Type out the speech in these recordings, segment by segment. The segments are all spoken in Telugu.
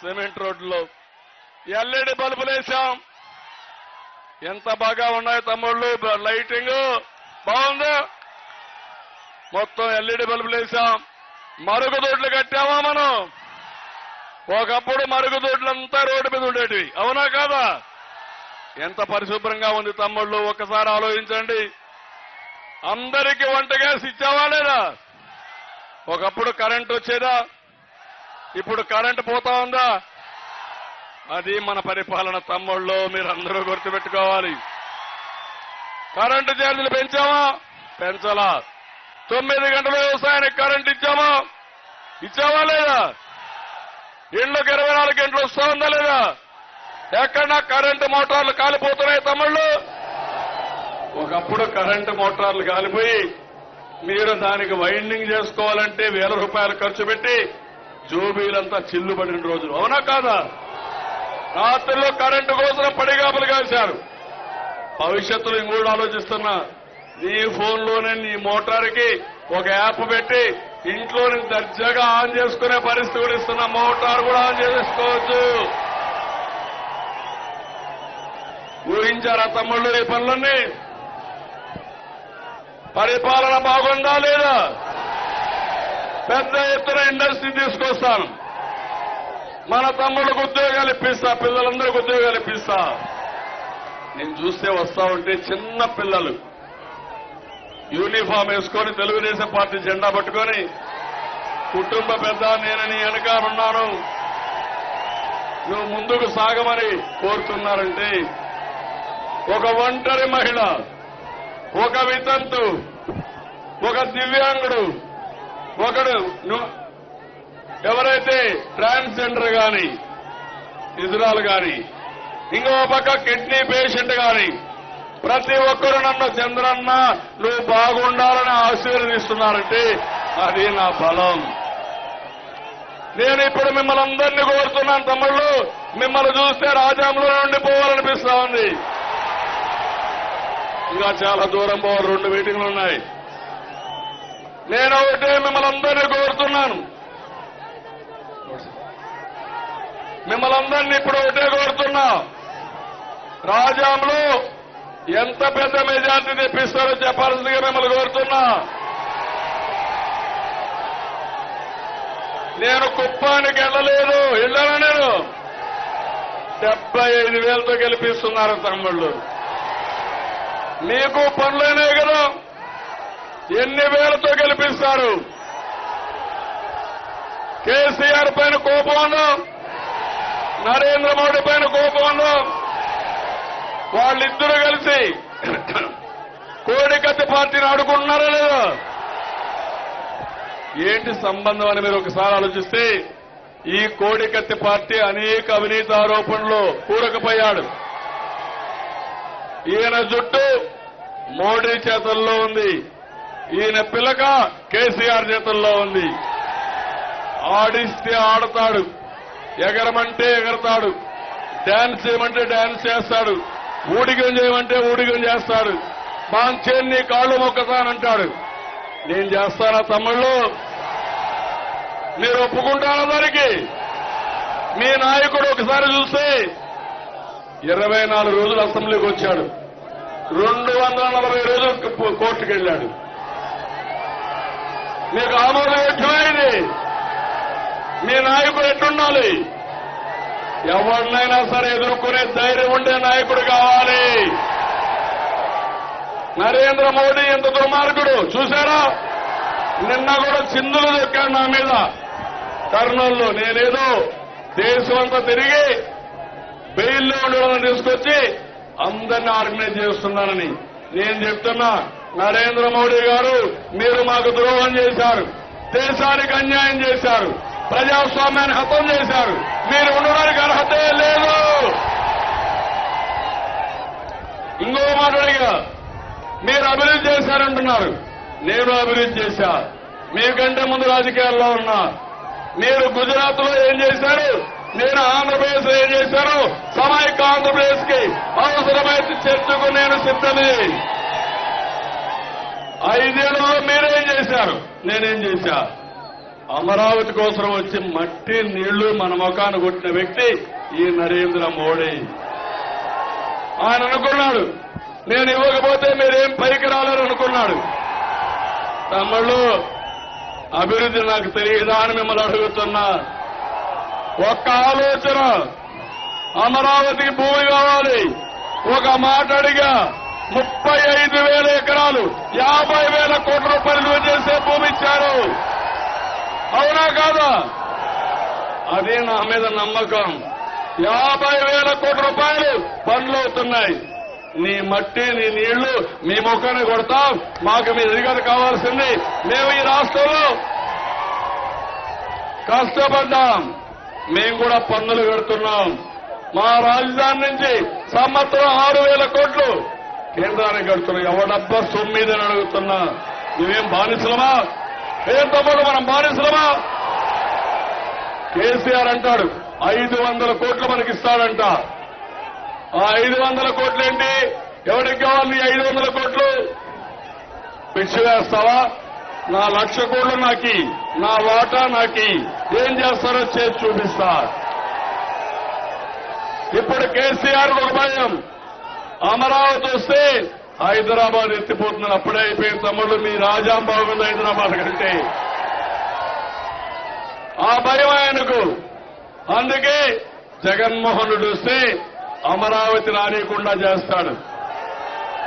సిమెంట్ రోడ్లో ఎల్ఈడి బల్బులు ఎంత బాగా ఉన్నాయి తమ్ముళ్ళు లైటింగ్. బాగుంది? మొత్తం ఎల్ఈడి బల్బులు వేశాం. మరుగుదొడ్లు కట్టామా మనం? ఒకప్పుడు మరుగుదొడ్లంతా రోడ్డు మీద ఉండేటివి. అవునా కాదా? ఎంత పరిశుభ్రంగా ఉంది తమ్ముళ్ళు ఒక్కసారి ఆలోచించండి. అందరికీ వంట గ్యాస్ ఇచ్చావా లేదా? ఒకప్పుడు కరెంట్ వచ్చేదా? ఇప్పుడు కరెంట్ పోతా ఉందా? అది మన పరిపాలన తమ్ముళ్ళు మీరు అందరూ గుర్తుపెట్టుకోవాలి. కరెంటు ఛార్జీలు పెంచామా? పెంచలా. తొమ్మిది గంటల వ్యవసాయానికి కరెంట్ ఇచ్చామా? ఇచ్చావా లేదా? ఇళ్ళకు ఇరవై నాలుగు గంటలు వస్తా ఉందా లేదా? ఎక్కడన్నా కరెంటు మోటార్లు కాలిపోతున్నాయి తమ్ముళ్ళు? ఒకప్పుడు కరెంటు మోటార్లు కాలిపోయి మీరు దానికి వైండింగ్ చేసుకోవాలంటే వేల రూపాయలు ఖర్చు పెట్టి జోబీలంతా చిల్లుబడిన రోజులు. అవునా కాదా? రాత్రిలో కరెంటు కోసం పడిగాపులు కాశారు. భవిష్యత్తులో ఇంకోటి ఆలోచిస్తున్నా నీ ఫోన్లోనే నీ మోటార్కి ఒక యాప్ పెట్టి ఇంట్లో దర్జాగా ఆన్ చేసుకునే పరిస్థితి కూడా ఇస్తున్న. మోటార్ కూడా ఆన్ చేసుకోవచ్చు. ఊహించారా తమ్ముళ్ళు ఈ పనులన్నీ? పరిపాలన బాగుందా లేదా? పెద్ద ఎత్తున ఇండస్ట్రీ తీసుకొస్తాను. మన తమ్ముళ్ళకు ఉద్యోగాలు ఇప్పిస్తా పిల్లలందరికీ ఉద్యోగాలు ఇప్పిస్తా. నేను చూస్తే వస్తా ఉంటే చిన్న పిల్లలు. యూనిఫామ్ వేసుకొని తెలుగుదేశం పార్టీ జెండా పట్టుకొని కుటుంబ పెద్ద నేనని వెనకాలన్నాను నువ్వు ముందుకు సాగమని కోరుతున్నారంటే ఒక ఒంటరి మహిళ ఒక వితంతు ఒక దివ్యాంగుడు ఒకడు ఎవరైతే ట్రాన్స్జెండర్ గాని ఇజ్రాల్ గాని ఇంకో పక్క కిడ్నీ పేషెంట్ గాని ప్రతి ఒక్కరు నన్ను చంద్రన్న నువ్వు బాగుండాలని ఆశీర్వదిస్తున్నారంటే అది నా బలం. నేను ఇప్పుడు మిమ్మల్ని అందరినీ కోరుతున్నాను తమ్ముళ్ళు. మిమ్మల్ని చూస్తే రాజ్యాంలో ఉండిపోవాలనిపిస్తా ఉంది. ఇంకా చాలా దూరం పోవాలి రెండు మీటింగ్లు ఉన్నాయి. నేను ఒకటే మిమ్మల్ని అందరినీ కోరుతున్నాను. మిమ్మల్ని అందరినీ ఇప్పుడు ఒకటే కోరుతున్నా. రాజాంలో ఎంత పెద్ద మెజార్టీ తెప్పిస్తారో చెప్పాల్సిందిగా మిమ్మల్ని కోరుతున్నా. నేను కుప్పానికి వెళ్ళలేదు వెళ్ళానా నేను డెబ్బై ఐదు వేలతో గెలిపిస్తున్నారు తమ్ముళ్ళు. మీకు పనులైనాయి కదా. ఎన్ని వేలతో గెలిపిస్తారు? కేసీఆర్ పైన కోపం ఉందో? నరేంద్ర మోడీ పైన కోపం ఉందో? వాళ్ళిద్దరూ కలిసి కోడికత్తి పార్టీని ఆడుకుంటున్నారా లేదా? ఏంటి సంబంధం అని మీరు ఒకసారి ఆలోచిస్తే ఈ కోడికత్తి పార్టీ అనేక అవినీతి ఆరోపణలు కూరకపోయాడు ఈయన జుట్టు మోడీ చేతుల్లో ఉంది. ఈయన పిలక కేసీఆర్ చేతుల్లో ఉంది. ఆడిస్తే ఆడతాడు. ఎగరమంటే ఎగరతాడు. డాన్స్ చేయమంటే డాన్స్ చేస్తాడు. ఊడిగం చేయమంటే ఊడిగం చేస్తాడు. మాంచేన్ని కాళ్ళు మొక్కతానంటాడు. నేను చేస్తానా తమ్ముళ్ళు? మీరు ఒప్పుకుంటారా దానికి? మీ నాయకుడు ఒకసారి చూస్తే ఇరవై నాలుగు రోజులు అసెంబ్లీకి వచ్చాడు. రెండు వందల నలభై రోజులు కోర్టుకెళ్ళాడు. కోర్టుకు వెళ్ళాడు మీకు ఆమోదయోగ్యమైంది మీ నాయకుడు ఎట్లుండాలి? ఎవరినైనా సరే ఎదుర్కొనే ధైర్యం ఉండే నాయకుడు కావాలి. నరేంద్ర మోడీ ఎంత దుర్మార్గుడు చూశారా? నిన్న కూడా చిందులు దొక్కాడు నా మీద. కర్నూలులో నేనేదో దేశం అంతా తిరిగి బెయిల్లో ఉండడం తీసుకొచ్చి అందరిని ఆర్గనైజ్ చేస్తున్నానని నేను చెప్తున్నా. నరేంద్ర మోడీ గారు మీరు మాకు ద్రోహం చేశారు. దేశానికి అన్యాయం చేశారు. ప్రజాస్వామ్యాన్ని హతం చేశారు. మీరు ఉండడానికి అర్హతే లేదు. ఇంకో మాట అడిగా మీరు అభివృద్ధి చేశారంటున్నారు. నేను అభివృద్ధి చేశా. మీకంటే ముందు రాజకీయాల్లో ఉన్నా. మీరు గుజరాత్లో ఏం చేశారు? నేను ఆంధ్రప్రదేశ్లో ఏం చేశాను సమైక్య ఆంధ్రప్రదేశ్కి అవసరమైతే చర్చకు నేను సిద్ధమే. ఐదేళ్ళలో మీరేం చేశారు? నేనేం చేశా? అమరావతి కోసం వచ్చి మట్టి నీళ్ళు మన ముఖాన్ని కొట్టిన వ్యక్తి ఈ నరేంద్ర మోడీ. ఆయన అనుకున్నాడు నేను ఇవ్వకపోతే మీరేం పైకి రాలేరు అనుకున్నాడు. తమ్ముళ్ళు అభివృద్ధి నాకు తెలియదా అని మిమ్మల్ని అడుగుతున్నా. ఒక్క ఆలోచన అమరావతికి భూమి కావాలి. ఒక మాట అడిగా. ముప్పై ఐదు వేల ఎకరాలు యాభై వేల కోట్ల రూపాయలు విలువ చేసే భూమి ఇచ్చారు. అవునా కాదా? అదే నా మీద నమ్మకం. యాభై వేల కోట్ల రూపాయలు పనులు అవుతున్నాయి. నీ మట్టి నీ నీళ్ళు మీ ముఖాన్ని కొడతాం. మాకు మీ ఎదుగుదల కావాల్సింది మేము ఈ రాష్ట్రంలో కష్టపడ్డాం. మేము కూడా పన్నులు కడుతున్నాం. మా రాజధాని నుంచి సంవత్సరం ఆరు వేల కోట్లు కేంద్రానికి కడుతున్నాం ఎవడబ్బా సొమ్మిదని అడుగుతున్నా? నువ్వేం బానిసలమా? ఏం తమ్ముడు మనం బానిసలమా? కేసీఆర్ అంటాడు ఐదు వందల కోట్లు మనకి ఇస్తాడంట ఆ ఐదు వందల కోట్లు ఏంటి ఎవరికి కావాలి ఐదు వందల కోట్లు? పిచ్చి వేస్తావా? నా లక్ష కోట్లు నాకి నా వాటా నాకి. ఏం చేస్తారో చేసి చూపిస్తా. ఇప్పుడు కేసీఆర్ ఒక భయం. అమరావతి వస్తే హైదరాబాద్ ఎత్తిపోతున్నారు అప్పుడే అయిపోయిన తమ్ముడు మీ రాజాం బాగుంది హైదరాబాద్ కంటే ఆ భయం ఆయనకు. అందుకే జగన్మోహన్ వస్తే అమరావతి రానియకుండా చేస్తాడు.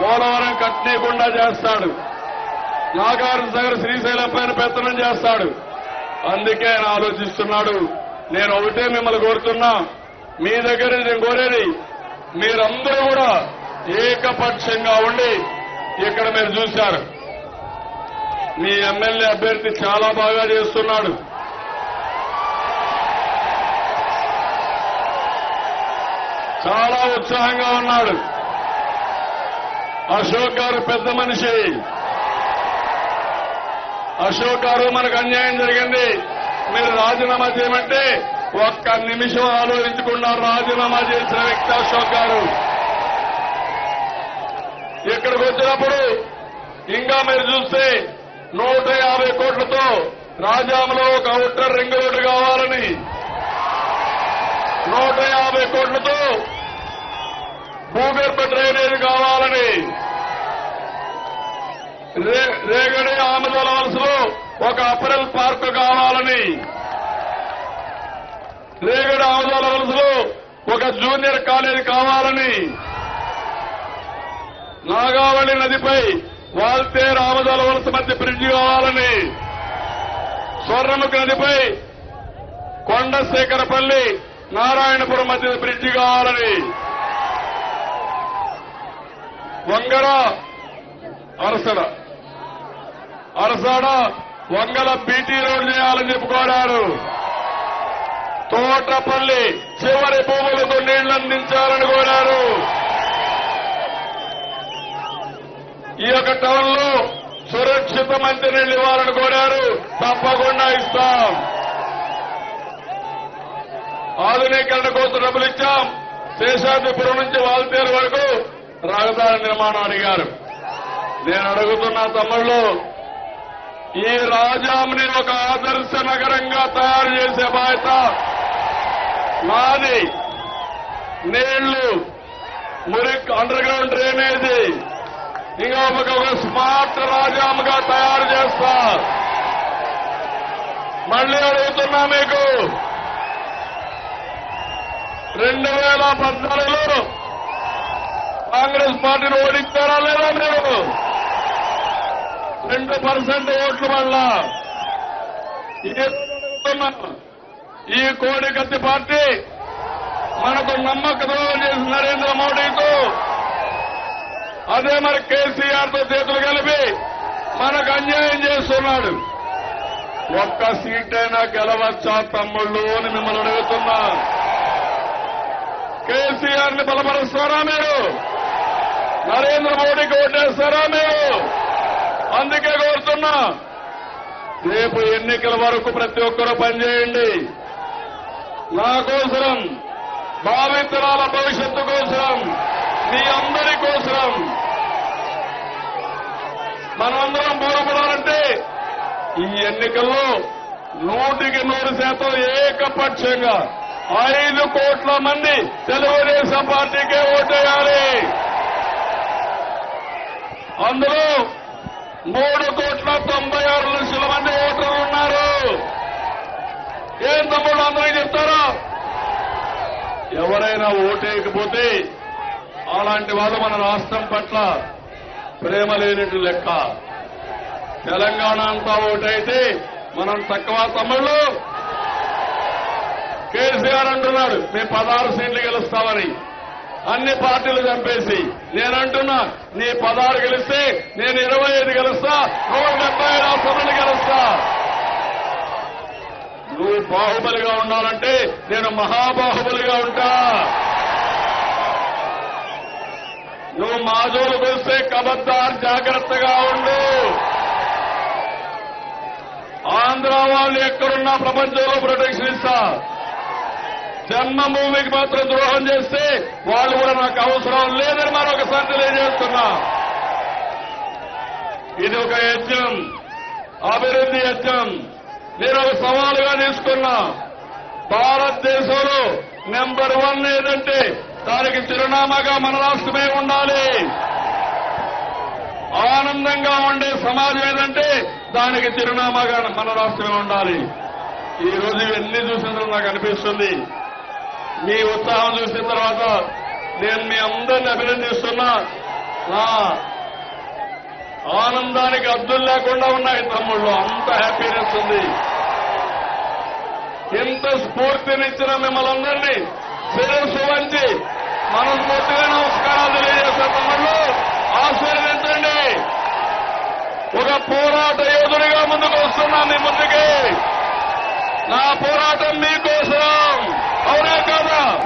పోలవరం కట్టనీయకుండా చేస్తాడు. నాగార్జున సాగర్ శ్రీశైలం పైన పెత్తనం చేస్తాడు. అందుకే ఆయన ఆలోచిస్తున్నాడు. నేను ఒకటే మిమ్మల్ని కోరుతున్నా. మీ దగ్గర నేను కోరేది మీరందరూ కూడా ఏకపక్షంగా ఉండి ఇక్కడ మీరు చూశారు. మీ ఎమ్మెల్యే అభ్యర్థి చాలా బాగా చేస్తున్నాడు. చాలా ఉత్సాహంగా ఉన్నాడు. అశోక్ గారు పెద్ద మనిషి. అశోక్ గారు మనకు అన్యాయం జరిగింది. మీరు రాజీనామా చేయమంటే ఒక్క నిమిషం ఆలోచించకుండా రాజీనామా చేసిన వ్యక్తి అశోక్ గారు. ఇక్కడికి వచ్చినప్పుడు ఇంకా మీరు చూస్తే నూట యాభై కోట్లతో రాజాములో ఒక అవుటర్ రింగ్ రోడ్డు కావాలని నూట యాభై కోట్లతో భూగర్భ డ్రైనేజ్ కావాలని రే- రేగడి ఆమదల వలసలో ఒక అపరల్ పార్క్ కావాలని రేగడ ఆమదల వలసలో ఒక జూనియర్ కాలేజీ కావాలని నాగావళి నదిపై వాల్తే రామదాల వలస మధ్య బ్రిడ్జ్ కావాలని స్వర్ణముఖ నదిపై కొండశేఖరపల్లి నారాయణపురం మధ్య బ్రిడ్జ్ కావాలని వంగర అరసడ. అరసాడ వంగల బీటీ రోడ్ చేయాలని చెప్పుకోడారు తోటపల్లి చివరి భూములతో నీళ్ళు అందించాలని కోరారు. ఈ యొక్క టౌన్లో సురక్షిత మంచినీళ్ళు ఇవ్వాలని కోరారు. తప్పకుండా ఇస్తాం. ఆధునీకరణ కోసం డబ్బులు ఇచ్చాం. శేషాద్రిపురం నుంచి వాల్తేరు వరకు రహదారి నిర్మాణం అడిగారు. నేను అడుగుతున్న తమ్ముళ్ళు ఈ రాజాంని ఒక ఆదర్శ నగరంగా తయారు చేసే బాధ్యత మాది నీళ్ళు మురికి అండర్ గ్రౌండ్ డ్రైనేజీ. ఇంకా ఒక ఒక స్మార్ట్ రాజాముగా తయారు చేస్తా. మళ్ళీ అడుగుతున్నా మీకు. రెండు వేల పద్నాలుగులో కాంగ్రెస్ పార్టీని ఓడించారా లేదా మీరు? రెండు పర్సెంట్ ఓట్లు వల్ల ఇది ఈ కోడికత్తి పార్టీ మనకు నమ్మక ద్రోహం చేసిన నరేంద్ర మోడీతో అదే మరి కేసీఆర్తో చేతులు కలిపి మనకు అన్యాయం చేస్తున్నాడు. ఒక్క సీట్ అయినా గెలవచ్చా తమ్ముళ్ళు అని మిమ్మల్ని అడుగుతున్నా. కేసీఆర్ని బలపరుస్తారా మీరు? నరేంద్ర మోడీకి ఓటేస్తారా మీరు? అందుకే కోరుతున్నా. రేపు ఎన్నికల వరకు ప్రతి ఒక్కరూ పనిచేయండి. నా కోసరం భావితరాల భవిష్యత్తు కోసం మీ అందరి కోసరం మనమందరం బోరపడాలంటే ఈ ఎన్నికల్లో నూటికి నూరు శాతం ఏకపక్షంగా ఐదు కోట్ల మంది తెలుగుదేశం పార్టీకే ఓటేయాలి. అందులో మూడు కోట్ల తొంభై ఆరు ఏం తమ్ముడు అందరికీ చెప్తారా? ఎవరైనా ఓటేయకపోతే అలాంటి వాళ్ళు మన రాష్ట్రం పట్ల ప్రేమ లేనట్టు లెక్క. తెలంగాణ అంతా ఓటైతే మనం తక్కువ తమ్ముళ్ళు. కేసీఆర్ అంటున్నాడు మేము పదహారు సీట్లు గెలుస్తామని. అన్ని పార్టీలు చంపేసి నేనంటున్నా నీ పదహారు గెలిస్తే నేను ఇరవై ఐదు గెలుస్తా నూట డెబ్బై ఐదు గెలుస్తా. నువ్వు బాహుబలిగా ఉండాలంటే నేను మహాబాహుబలిగా ఉంటా. నువ్వు మాజోలు పిలిస్తే కబద్దార్ జాగ్రత్తగా ఉండు. ఆంధ్ర వాళ్ళు ఎక్కడున్నా ప్రపంచంలో ప్రొటెక్షన్ ఇస్తా. జన్మభూమికి మాత్రం ద్రోహం చేస్తే వాళ్ళు కూడా నాకు అవసరం లేదని మరొకసారి తెలియజేస్తున్నా. ఇది ఒక యజ్ఞం. అభివృద్ధి యజ్ఞం. నేను ఒక సవాలుగా తీసుకున్నా భారతదేశంలో నెంబర్ వన్ ఏదంటే దానికి చిరునామాగా మన రాష్ట్రమే ఉండాలి. ఆనందంగా ఉండే సమాజం ఏదంటే దానికి చిరునామాగా మన రాష్ట్రమే ఉండాలి. ఈ రోజు ఇవన్నీ చూసిన తర్వాత నాకు అనిపిస్తుంది. మీ ఉత్సాహం చూసిన తర్వాత నేను మీ అందరిని అభినందిస్తున్నా. ఆనందానికి అద్దులు లేకుండా ఉన్నాయి తమ్ముళ్ళు. అంత హ్యాపీనెస్ ఉంది. ఎంత స్ఫూర్తినిచ్చిన మిమ్మల్ని అందరినీ శిరస్సు వంచి మనస్ఫూర్తిగా నమస్కారాలు తెలియజేస్తా తమ్ముళ్ళు. ఆశీర్వదించండి. ఒక పోరాట యోధుడిగా ముందుకు వస్తున్నా మీ ముందుకి. నా పోరాటం మీకోసం అవునా కాదా?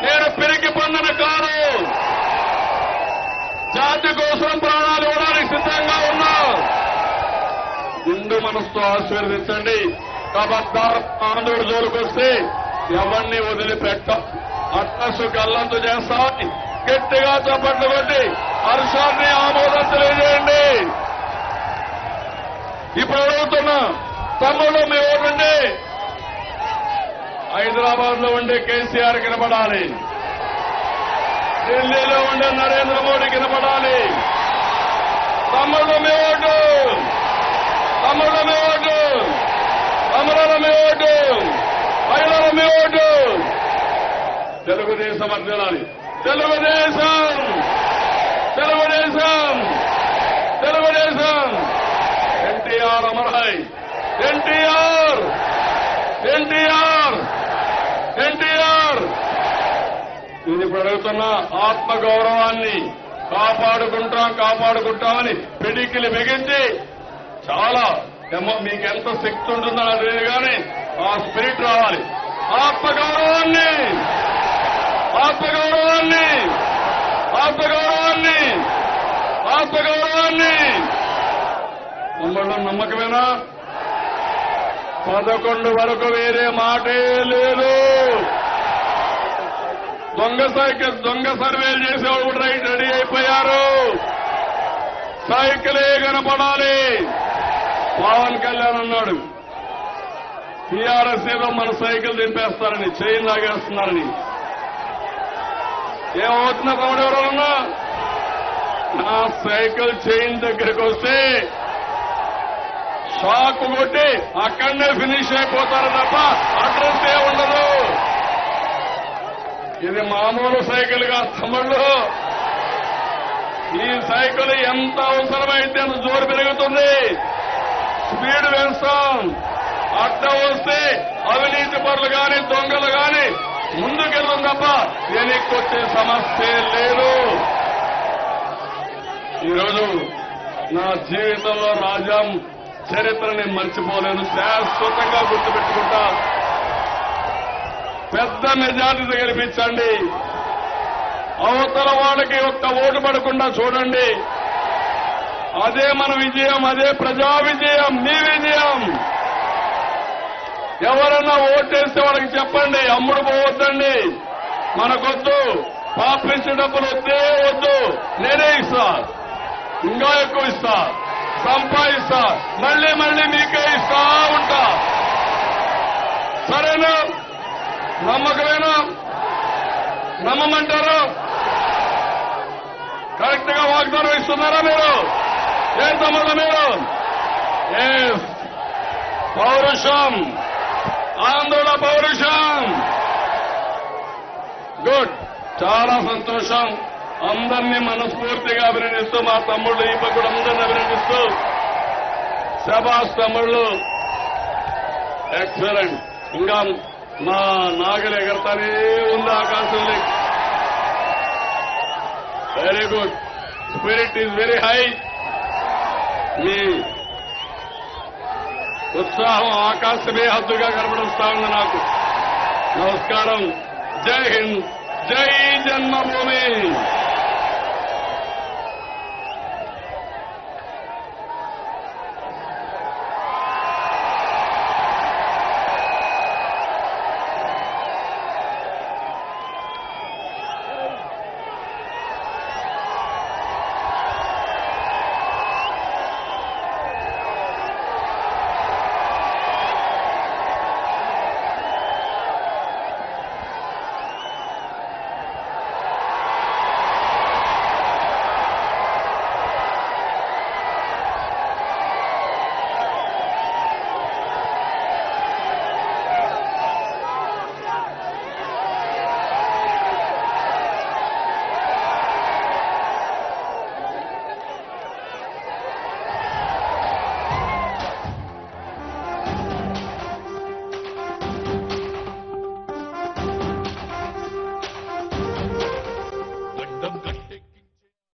నేను పిరికి పొందిన కాదు. జాతి కోసం ప్రాణాలు ఇవ్వడానికి సిద్ధంగా ఉన్నారు. నిండు మనసుతో ఆశీర్వదించండి. కబద్దార్ ఆంధ్రుడు జోలికొస్తే ఎవరిని వదిలిపెట్ట. అట్టసు కళ్ళంతు చేస్తామని గట్టిగా చప్పట్లు కొట్టి హర్షాన్ని ఆమోదం తెలియజేయండి. ఇప్పుడు అడుగుతున్నా తమ్ముడు మీ ఓటుండి హైదరాబాద్లో ఉండే కేసీఆర్ కనబడాలి ఢిల్లీలో ఉండే నరేంద్ర మోడీ కనపడాలి తమ్ముడు మీ ఓటు. తమ్ముడు మీ ఓటు. తమ్ముడు మీ ఓటు. మహిళల మీ ఓటు. తెలుగుదేశం అర్జునాలి Telugudesam. Telugudesam. Telugudesam. NTR అమర్హై. NTR NTR. NTR. ఇది ఇప్పుడు ఆత్మగౌరవాన్ని కాపాడుకుంటాం కాపాడుకుంటామని పిడికిలు బిగించి చాలా ఏమో మీకు ఎంత శక్తి ఉంటుందో నాకు తెలియదు కానీ ఆ స్పిరిట్ రావాలి. ఆత్మగౌరవాన్ని! ఆత్మగౌరవాన్ని! ఆత్మగౌరవాన్ని! ఆత్మగౌరవాన్ని! నమ్మడం నమ్మకమేనా? పదకొండు వరకు వేరే మాటే లేదు. దొంగ సైకిల్ దొంగ సర్వేలు చేసే కూడా రెడీ అయిపోయారు. సైకిలే కనపడాలి. పవన్ కళ్యాణ్ అన్నాడు టీఆర్ఎస్ ఏదో మన సైకిల్ దింపేస్తారని చైన్ లాగేస్తున్నారని. ఏమవుతున్నా తమ్ముడు ఎవరన్నా? నా సైకిల్ చైన్ దగ్గరికి వస్తే షాక్ కొట్టి అక్కడనే ఫినిష్ అయిపోతారు తప్ప అడ్రస్ ఏ ఉండదు. ఇది మామూలు సైకిల్ కాదు తమ్ముళ్ళు. ఈ సైకిల్ ఎంత అవసరమైతే అంత జోరు పెరుగుతుంది. స్పీడ్ పెంచుతాం. అడ్డ వస్తే అవినీతి పరులు కానీ దొంగలు కానీ ముందుకెళ్తాం తప్ప వెనక్కి సమస్య లేదు. ఈరోజు నా జీవితంలో రాజ్యం చరిత్రని మర్చిపోలేను. శాశ్వతంగా గుర్తుపెట్టుకుంటా. పెద్ద మెజార్టీతో గెలిపించండి. అవతల వాళ్ళకి ఒక్క ఓటు పడకుండా చూడండి. అదే మన విజయం అదే ప్రజా విజయం మీ విజయం. ఎవరన్నా ఓటేస్తే వాళ్ళకి చెప్పండి అమ్ముడు పోవద్దండి. మనకొద్దు పాపించిన డబ్బులు వద్దే వద్దు. నేనే ఇస్తా. ఇంకా ఎక్కువ ఇస్తా. సంపాదిస్తా. మళ్ళీ మళ్ళీ మీకే ఇస్తా ఉంటా. సరేనా? నమ్మకమేనా నమ్మమంటారు? కరెక్ట్గా వాగ్దానం ఇస్తున్నారా మీరు? ఏం తమ్ముళ్ళు మీరు? పౌరుషం. ఆందోళన పౌరుషం. గుడ్ చాలా సంతోషం. అందరినీ మనస్ఫూర్తిగా అభినందిస్తూ మా తమ్ముళ్ళు ఈ పక్కడు అందరిని అభినందిస్తూ. శబాస్ తమ్ముళ్ళు. ఎక్సలెంట్ ఇంకా మా నాగలు ఎగరతానే ఉంది ఆకాశంలో very good spirit is very high మీ ఉత్సాహం ఆకాశమే హద్దుగా కనబడుస్తా ఉంది నాకు. నమస్కారం. జై హింద్. జై జన్మభూమి.